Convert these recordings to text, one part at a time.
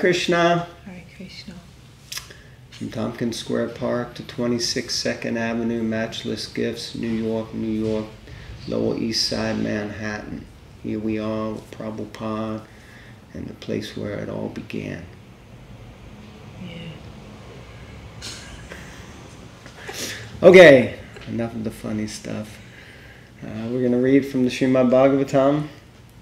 Krishna. Hare Krishna. From Tompkins Square Park to 26 Second Avenue, Matchless Gifts, New York, New York, Lower East Side, Manhattan. Here we are with Prabhupada and the place where it all began. Yeah. Okay, enough of the funny stuff. Uh, we're going to read from the Srimad Bhagavatam.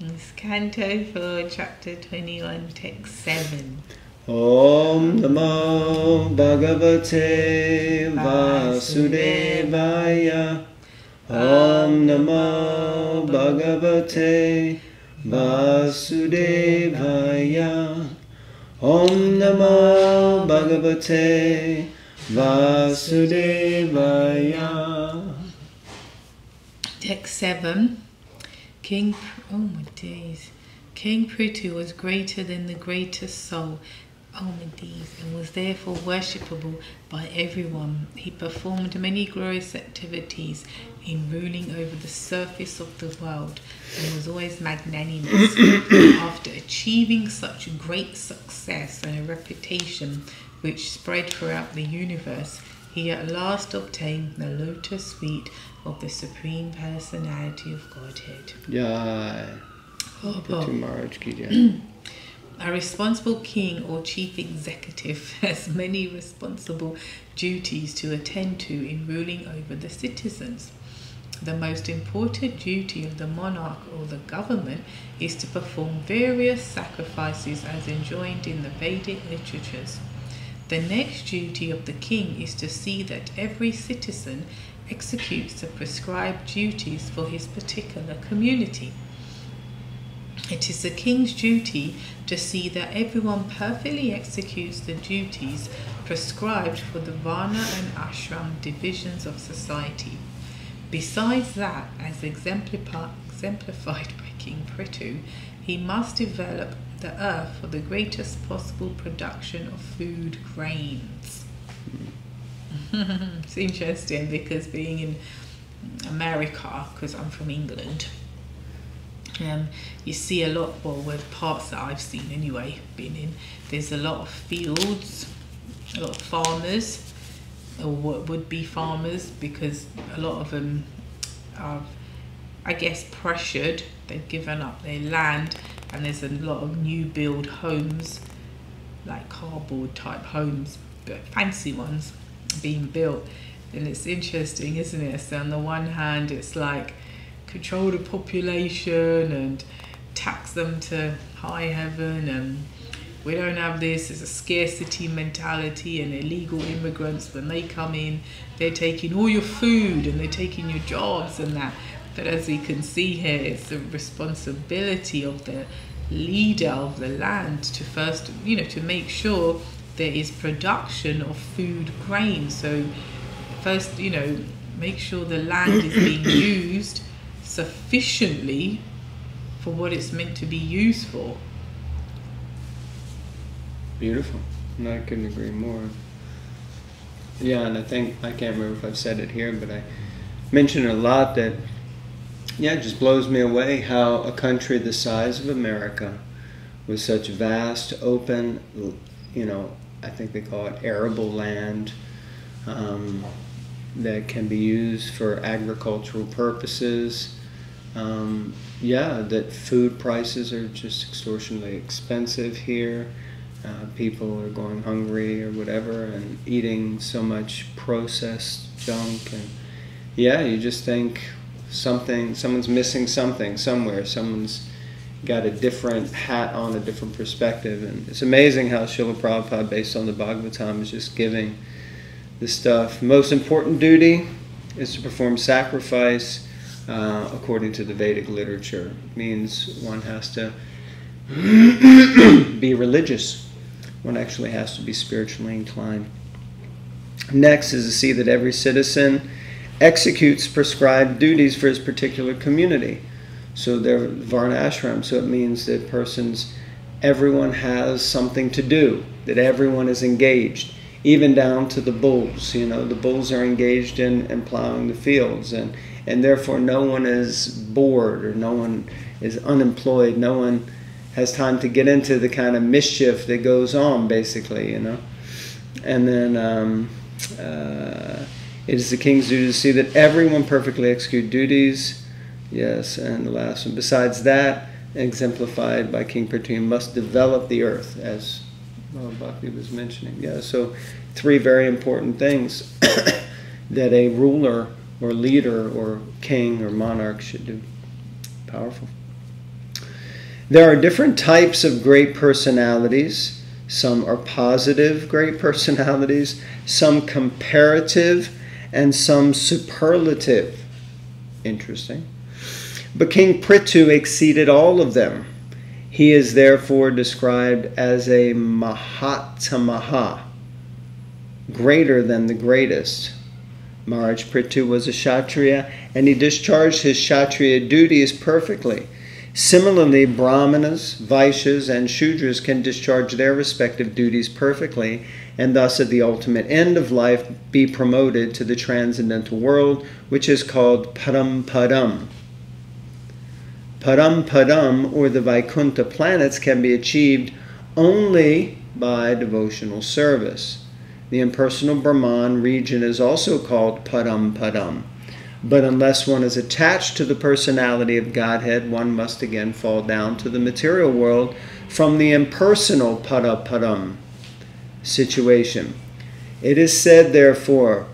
It's Canto 4, Chapter 21, Text 7. Om Namo Bhagavate Vasudevaya. Om Namo Bhagavate Vasudevaya. Om Namo Bhagavate Vasudevaya. Text 7. King, oh my days. King Prithu was greater than the greatest soul, oh my days, and was therefore worshipable by everyone. He performed many glorious activities in ruling over the surface of the world and was always magnanimous. After achieving such great success and a reputation which spread throughout the universe, he at last obtained the lotus feet of the Supreme Personality of Godhead. Jai. Oh, Maharaj. A responsible king or chief executive has many responsible duties to attend to in ruling over the citizens. The most important duty of the monarch or the government is to perform various sacrifices as enjoined in the Vedic literatures. The next duty of the king is to see that every citizen executes the prescribed duties for his particular community. It is the king's duty to see that everyone perfectly executes the duties prescribed for the Varna and Ashram divisions of society. Besides that, as exemplified by King Prithu, he must develop the earth for the greatest possible production of food grains. it's interesting because being in America, because I'm from England, um, you see a lot, well, with parts that I've seen anyway, been in, there's a lot of fields, a lot of farmers, or what would be farmers, because a lot of them are, I guess, pressured. They've given up their land, and there's a lot of new build homes, like cardboard type homes, but fancy ones being built. And it's interesting, isn't it? So, on the one hand, it's like, control the population and tax them to high heaven and we don't have this it's a scarcity mentality and illegal immigrants when they come in they're taking all your food and they're taking your jobs and that but as we can see here it's the responsibility of the leader of the land to first you know to make sure there is production of food grain so first you know make sure the land is being used sufficiently for what it's meant to be used for. Beautiful. No, I couldn't agree more. Yeah, and I think, I can't remember if I've said it here, but I mentioned a lot that, yeah, it just blows me away how a country the size of America, with such vast, open, you know, I think they call it arable land, um, that can be used for agricultural purposes. Um, yeah, that food prices are just extortionately expensive here. Uh, people are going hungry or whatever and eating so much processed junk and yeah you just think something someone's missing something somewhere someone's got a different hat on a different perspective and it's amazing how Srila Prabhupada based on the Bhagavatam is just giving the stuff most important duty is to perform sacrifice uh, according to the Vedic literature it means one has to be religious one actually has to be spiritually inclined. Next is to see that every citizen executes prescribed duties for his particular community. So they're Varna Ashram, so it means that persons, everyone has something to do, that everyone is engaged, even down to the bulls. You know, the bulls are engaged in, in plowing the fields, and, and therefore no one is bored or no one is unemployed, no one has time to get into the kind of mischief that goes on, basically, you know. And then um, uh, it is the king's duty to see that everyone perfectly execute duties. Yes, and the last one. Besides that, exemplified by King Prithu, must develop the earth, as well, Bhakti was mentioning. Yeah, so three very important things that a ruler or leader or king or monarch should do. Powerful. There are different types of great personalities. Some are positive great personalities, some comparative, and some superlative. Interesting. But King Prithu exceeded all of them. He is therefore described as a Mahatamaha, greater than the greatest. Maharaj Prithu was a Kshatriya and he discharged his Kshatriya duties perfectly. Similarly, Brahmanas, Vaishyas, and Shudras can discharge their respective duties perfectly and thus at the ultimate end of life be promoted to the transcendental world, which is called Param. Param Padam, or the Vaikuntha planets, can be achieved only by devotional service. The impersonal Brahman region is also called Param Padam. But unless one is attached to the personality of Godhead, one must again fall down to the material world from the impersonal Param Padam situation. It is said, therefore,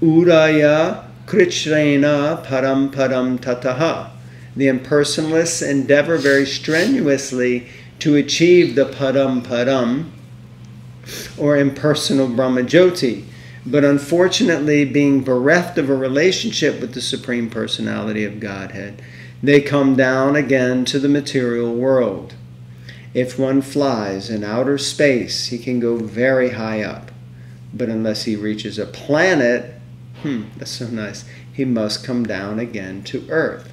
Aruhya Krichrena Param Padam Tataha. The impersonalists endeavor very strenuously to achieve the Param Padam, or impersonal Brahmajyoti, but unfortunately, being bereft of a relationship with the Supreme Personality of Godhead, they come down again to the material world. If one flies in outer space, he can go very high up. But unless he reaches a planet, hmm, that's so nice, he must come down again to Earth.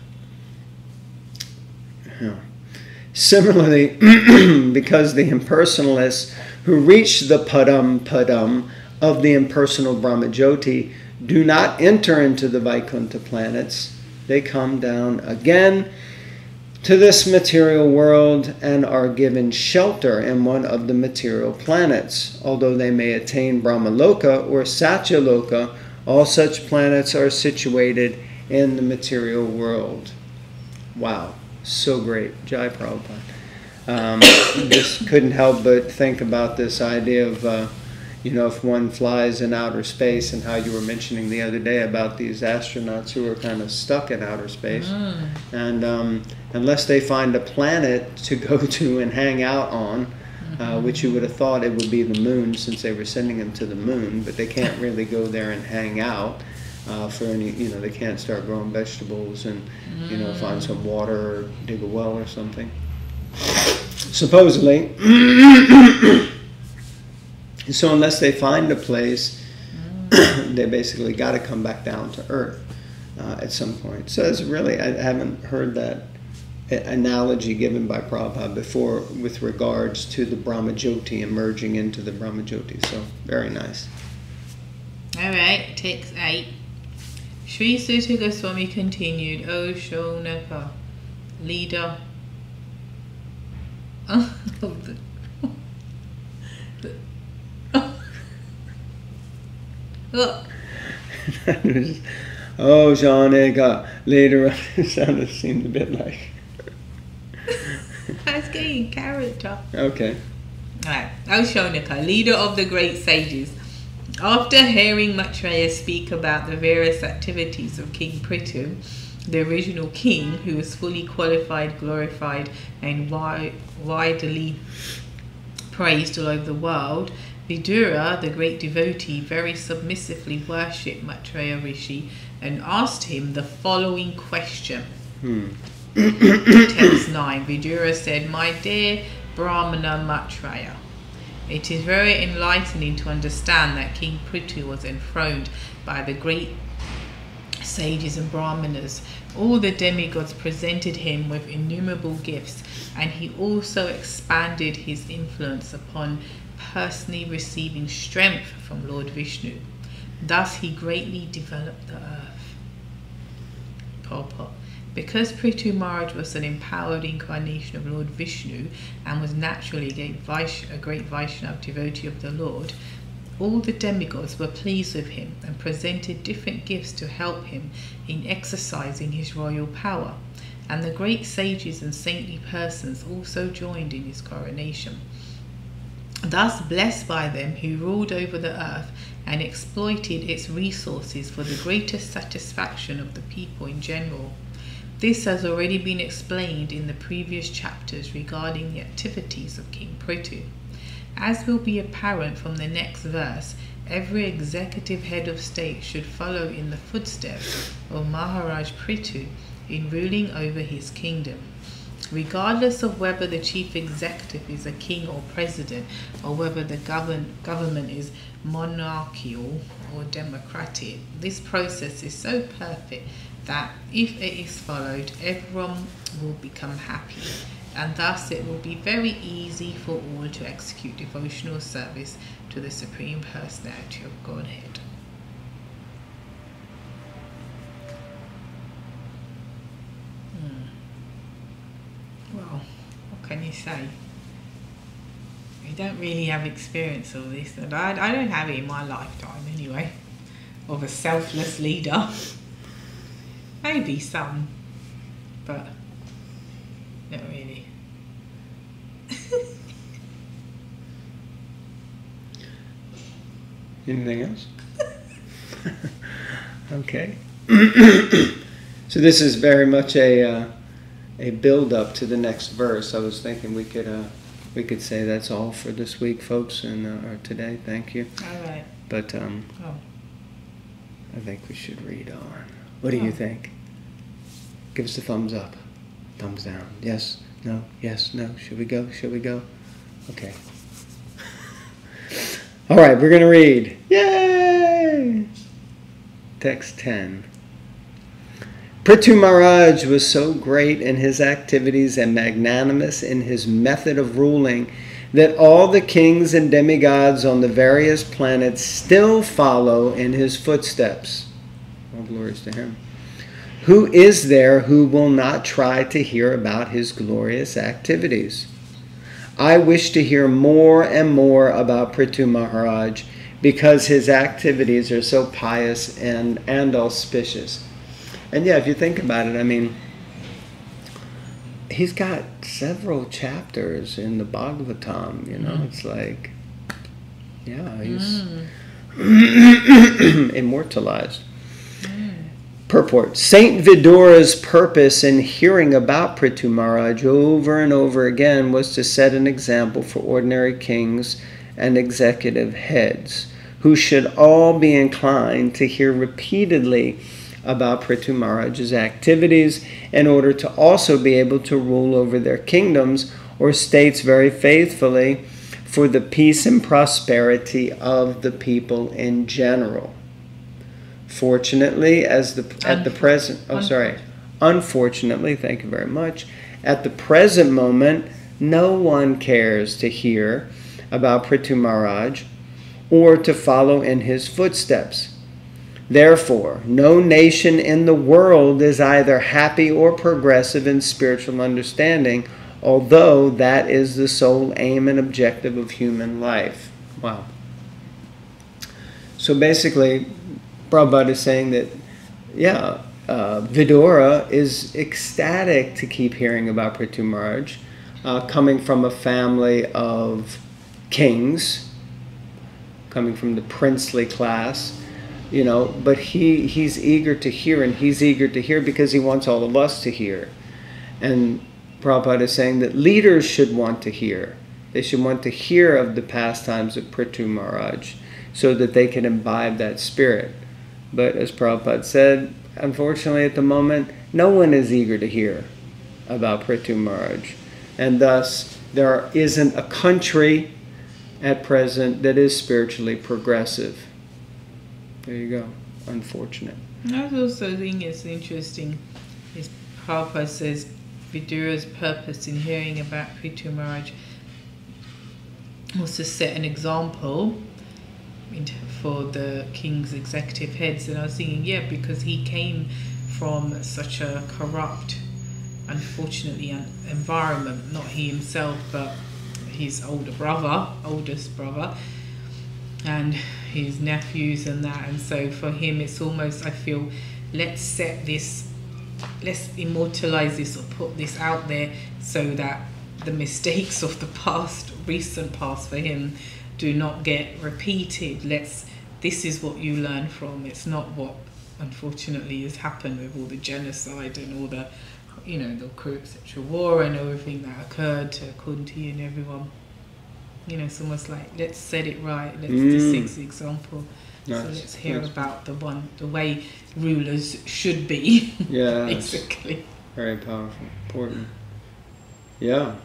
Similarly, because the impersonalists who reach the Param Padam of the impersonal Brahmajyoti do not enter into the Vaikuntha planets, they come down again to this material world and are given shelter in one of the material planets. Although they may attain Brahmaloka or Satyaloka, all such planets are situated in the material world. Wow, so great. Jai Prabhupada. Um, just couldn't help but think about this idea of, uh, you know, if one flies in outer space and how you were mentioning the other day about these astronauts who are kind of stuck in outer space. Mm. And um, unless they find a planet to go to and hang out on, uh, which you would have thought it would be the moon since they were sending them to the moon, but they can't really go there and hang out. Uh, for any, you know, they can't start growing vegetables and, you know, find some water or dig a well or something supposedly. so unless they find a place, they basically got to come back down to earth uh, at some point. So it's really, I haven't heard that analogy given by Prabhupada before with regards to the Brahmajyoti emerging into the Brahmajyoti. So very nice. All right, text eight. Sri Suta Goswami continued, O Shaunaka, leader of the. Look. oh, Janega. Later on, it sounded, seemed a bit like. I was getting character. Okay. Alright, O Shaunaka, leader of the great sages. After hearing Maitreya speak about the various activities of King Prithu, the original king, who was fully qualified, glorified, and wi- widely praised all over the world, Vidura, the great devotee, very submissively worshipped Maitreya Rishi and asked him the following question. Hmm. Text 9 Vidura said, My dear Brahmana Maitreya, it is very enlightening to understand that King Prithu was enthroned by the great sages and brahmanas. All the demigods presented him with innumerable gifts, and he also expanded his influence upon personally receiving strength from Lord Vishnu. Thus, he greatly developed the earth. Purport. Because Prithu Maharaj was an empowered incarnation of Lord Vishnu and was naturally a great, Vaishnav devotee of the Lord, all the demigods were pleased with him and presented different gifts to help him in exercising his royal power. And the great sages and saintly persons also joined in his coronation. Thus, blessed by them who ruled over the earth and exploited its resources for the greatest satisfaction of the people in general. This has already been explained in the previous chapters regarding the activities of King Prithu. As will be apparent from the next verse, every executive head of state should follow in the footsteps of Maharaj Prithu in ruling over his kingdom. Regardless of whether the chief executive is a king or president, or whether the govern, government is monarchical or democratic, this process is so perfect that if it is followed, everyone will become happy and thus it will be very easy for all to execute devotional service to the Supreme Personality of Godhead. Hmm. Well, what can you say? I don't really have experience of this, and I, I don't have it in my lifetime anyway, of a selfless leader. Maybe some, but not really. Anything else? okay. so this is very much a uh, a build up to the next verse. I was thinking we could uh, we could say that's all for this week, folks, and uh, or today. Thank you. All right. But um, Oh. I think we should read on. What do you Oh. think? Give us a thumbs up, thumbs down. Yes, no, yes, no. Should we go? Should we go? Okay. All right, we're going to read. Yay! Text 10. Prithu Maharaj was so great in his activities and magnanimous in his method of ruling that all the kings and demigods on the various planets still follow in his footsteps. All glories to him. Who is there who will not try to hear about his glorious activities? I wish to hear more and more about Prithu Maharaj because his activities are so pious and, and auspicious. And yeah, if you think about it, I mean, he's got several chapters in the Bhagavatam, you know, Mm. it's like, yeah, he's Mm. immortalized. Purport Saint Vidura's purpose in hearing about Prithu Maharaj over and over again was to set an example for ordinary kings and executive heads, who should all be inclined to hear repeatedly about Prithu Maharaj's activities in order to also be able to rule over their kingdoms or states very faithfully for the peace and prosperity of the people in general. Fortunately, as the at the present, oh sorry, unfortunately, thank you very much. At the present moment, no one cares to hear about Prithu Maharaj or to follow in his footsteps. Therefore, no nation in the world is either happy or progressive in spiritual understanding, although that is the sole aim and objective of human life. Wow. So basically, Prabhupada is saying that, yeah, uh, Vidura is ecstatic to keep hearing about Prithu Maharaj, uh, coming from a family of kings, coming from the princely class, you know, but he, he's eager to hear, and he's eager to hear because he wants all of us to hear. And Prabhupada is saying that leaders should want to hear. They should want to hear of the pastimes of Prithu Maharaj so that they can imbibe that spirit. But as Prabhupada said, unfortunately at the moment, no one is eager to hear about Prithu Maharaj. And thus, there isn't a country at present that is spiritually progressive. There you go. Unfortunate. I also think it's interesting. Is Prabhupada says Vidura's purpose in hearing about Prithu Maharaj was to set an example for the king's executive heads. And I was thinking, yeah, because he came from such a corrupt, unfortunately, un- environment. Not he himself, but his older brother, oldest brother, and his nephews and that. And so for him, it's almost I feel, let's set this, let's immortalize this or put this out there so that the mistakes of the past, recent past for him, do not get repeated. Let's. This is what you learn from. It's not what unfortunately has happened with all the genocide and all the, you know, the sexual war and everything that occurred to Kunti and everyone. You know, it's almost like let's set it right. Let's Mm. the example. So let's hear Nice. about the one, the way rulers should be, Yeah, basically. very powerful, important. Yeah.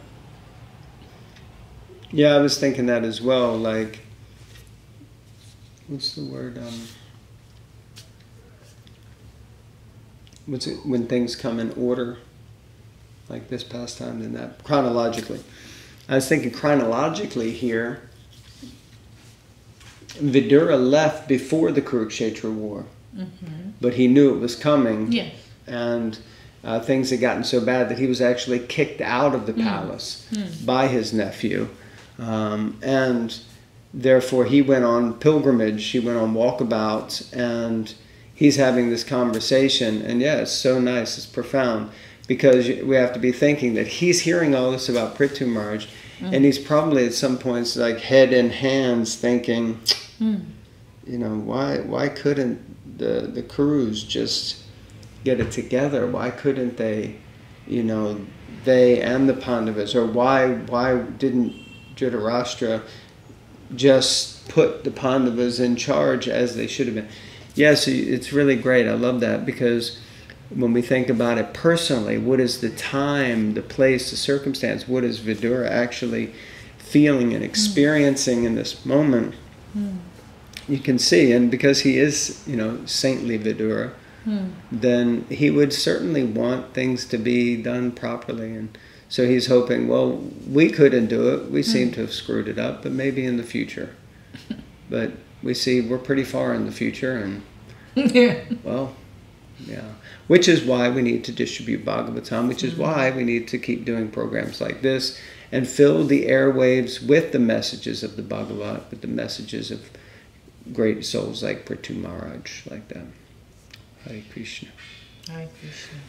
Yeah, I was thinking that as well. Like, what's the word? Um, what's it when things come in order, like this past time and that chronologically. I was thinking chronologically here. Vidura left before the Kurukshetra war, hmm but he knew it was coming Yes. and uh, things had gotten so bad that he was actually kicked out of the Mm. palace Mm. by his nephew. Um, and therefore, he went on pilgrimage, he went on walkabout, and he's having this conversation. And yeah, it's so nice, it's profound, because we have to be thinking that he's hearing all this about Prithu Maharaj, and he's probably at some points like head in hands thinking, Mm. you know, why why couldn't the the Kurus just get it together? Why couldn't they, you know, they and the Pandavas, or why why didn't Dhritarashtra just put the Pandavas in charge as they should have been? Yes, it's really great. I love that because when we think about it personally, what is the time, the place, the circumstance? What is Vidura actually feeling and experiencing in this moment? Mm. you can see, and because he is, you know, saintly Vidura, Mm. then he would certainly want things to be done properly. And so he's hoping, well, we couldn't do it. We hmm. seem to have screwed it up, but maybe in the future. But we see we're pretty far in the future, and yeah. well, yeah. Which is why we need to distribute Bhagavatam, which is hmm. why we need to keep doing programs like this and fill the airwaves with the messages of the Bhagavat, with the messages of great souls like Prithu Maharaj, like that. Hare Krishna. Hare Krishna.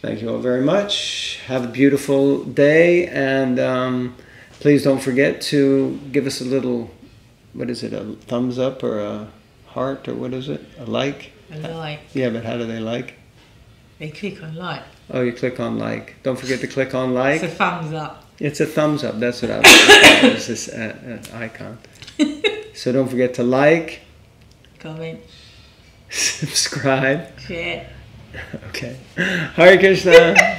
Thank you all very much. Have a beautiful day, and um, please don't forget to give us a little, what is it, a thumbs up or a heart or what is it, a like? I like. Yeah, but how do they like? They click on like. Oh, you click on like. Don't forget to click on like. It's a thumbs up. It's a thumbs up. That's what I was this uh, uh, icon. So don't forget to like, Comment, subscribe. share. Okay. Hare Krishna.